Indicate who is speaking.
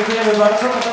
Speaker 1: Dziękujemy bardzo.